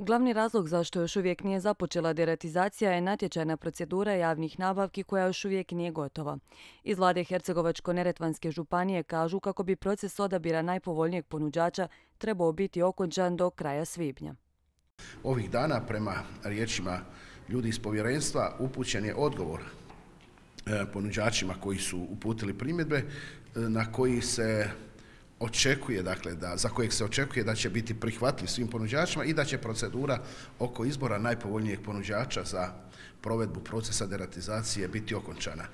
Glavni razlog zašto još uvijek nije započela deratizacija je natječajna procedura javnih nabavki koja još uvijek nije gotova. Iz vlade Hercegovačko-Neretvanske županije kažu kako bi proces odabira najpovoljnijeg ponuđača trebao biti okončan do kraja svibnja. Ovih dana, prema riječima ljudi iz povjerenstva, upućen je odgovor e, ponuđačima koji su uputili primjedbe e, na koji se očekuje, dakle, da, za kojeg se očekuje da će biti prihvatljiv svim ponuđačima i da će procedura oko izbora najpovoljnijeg ponuđača za provedbu procesa deratizacije biti okončana.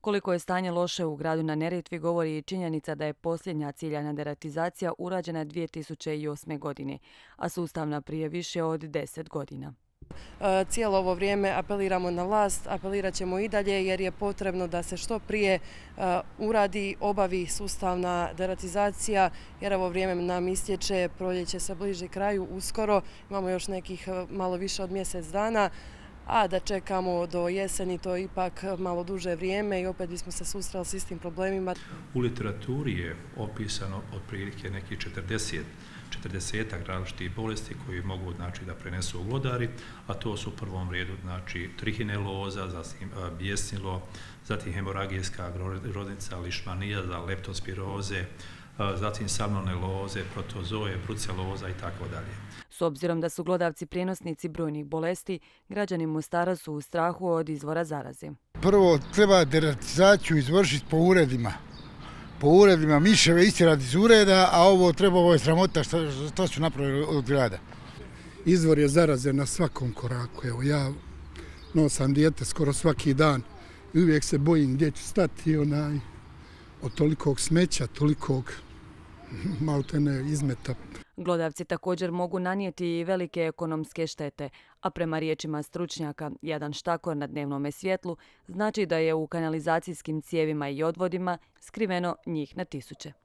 Koliko je stanje loše u gradu na Neretvi govori i činjenica da je posljednja ciljana deratizacija urađena 2008. godine, a sustavna prije više od 10 godina. E, cijelo ovo vrijeme apeliramo na vlast, apelirat ćemo i dalje jer je potrebno da se što prije e, uradi, obavi sustavna deratizacija jer ovo vrijeme nam istječe, proljeće se bliži kraju uskoro, imamo još nekih e, malo više od mjesec dana, a da čekamo do jeseni to je ipak malo duže vrijeme i opet bismo se sustrali s istim problemima. U literaturi je opisano od prilike nekih 40 40 različitih bolesti koji mogu znači, da prenesu uglodari, a to su u prvom redu znači, trihineloza, zatim e, bjesnilo, zatim hemoragijska rodnica, lišmanija, za leptospiroze, zatim salmoneloze, protozoje, bruceloza i tako dalje. S obzirom da su glodavci prijenosnici brojnih bolesti, građani Mostara su u strahu od izvora zaraze. Prvo treba deratizaciju izvršiti po uredima po uredima miševe istirati iz ureda, a ovo treba, ovo je sramota što su napravili od grada. Izvor je zaraze na svakom koraku. Evo, ja nosam dijete skoro svaki dan i uvijek se bojim gdje ću stati onaj, od tolikog smeća, tolikog maltene izmeta. Glodavci također mogu nanijeti i velike ekonomske štete, a prema riječima stručnjaka, jedan štakor na dnevnom svjetlu znači da je u kanalizacijskim cijevima i odvodima skriveno njih na tisuće.